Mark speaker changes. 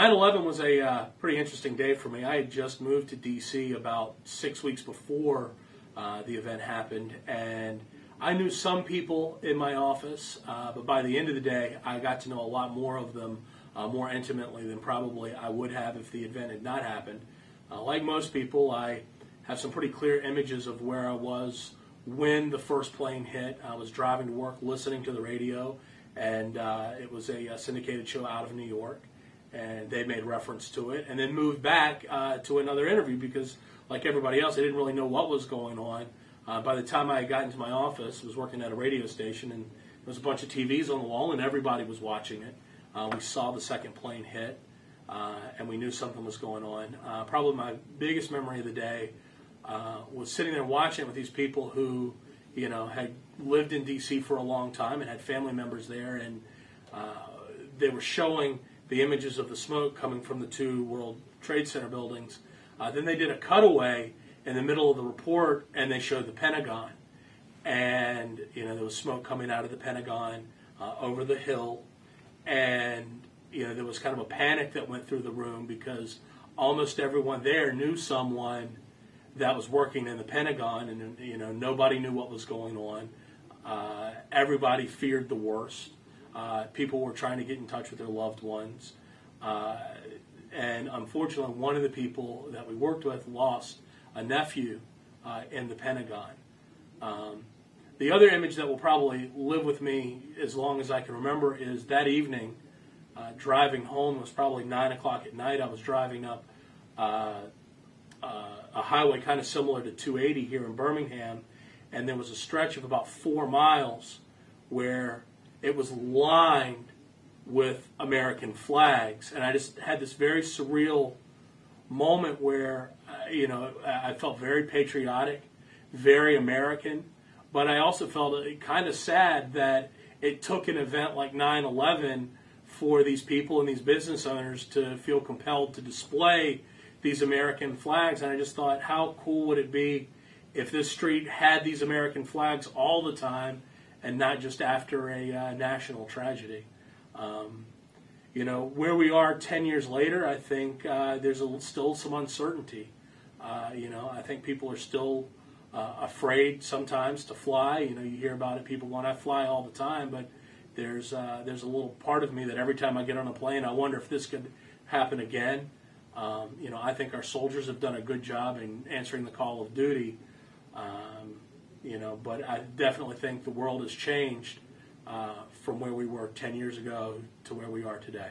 Speaker 1: 9/11 was a uh, pretty interesting day for me. I had just moved to D.C. about six weeks before uh, the event happened, and I knew some people in my office, uh, but by the end of the day, I got to know a lot more of them uh, more intimately than probably I would have if the event had not happened. Uh, like most people, I have some pretty clear images of where I was when the first plane hit. I was driving to work, listening to the radio, and uh, it was a, a syndicated show out of New York and they made reference to it, and then moved back uh, to another interview because, like everybody else, I didn't really know what was going on. Uh, by the time I got into my office, I was working at a radio station, and there was a bunch of TVs on the wall, and everybody was watching it. Uh, we saw the second plane hit, uh, and we knew something was going on. Uh, probably my biggest memory of the day uh, was sitting there watching it with these people who, you know, had lived in D.C. for a long time and had family members there, and they were showing the images of the smoke coming from the two World Trade Center buildings. Uh, then they did a cutaway in the middle of the report, and they showed the Pentagon, and you know there was smoke coming out of the Pentagon uh, over the hill, and you know there was kind of a panic that went through the room because almost everyone there knew someone that was working in the Pentagon, and you know nobody knew what was going on. Uh, everybody feared the worst. Uh, people were trying to get in touch with their loved ones. Uh, and unfortunately, one of the people that we worked with lost a nephew uh, in the Pentagon. Um, the other image that will probably live with me as long as I can remember is that evening, uh, driving home was probably 9 o'clock at night. I was driving up uh, uh, a highway kind of similar to 280 here in Birmingham, and there was a stretch of about four miles where it was lined with American flags, and I just had this very surreal moment where uh, you know I felt very patriotic, very American, but I also felt kind of sad that it took an event like 9/11 for these people and these business owners to feel compelled to display these American flags, and I just thought, how cool would it be if this street had these American flags all the time? And not just after a uh, national tragedy. Um, you know, where we are 10 years later, I think uh, there's a, still some uncertainty. Uh, you know, I think people are still uh, afraid sometimes to fly. You know, you hear about it, people want, I fly all the time, but there's, uh, there's a little part of me that every time I get on a plane, I wonder if this could happen again. Um, you know, I think our soldiers have done a good job in answering the call of duty. Um, you know. But I definitely think the world has changed uh, from where we were 10 years ago to where we are today.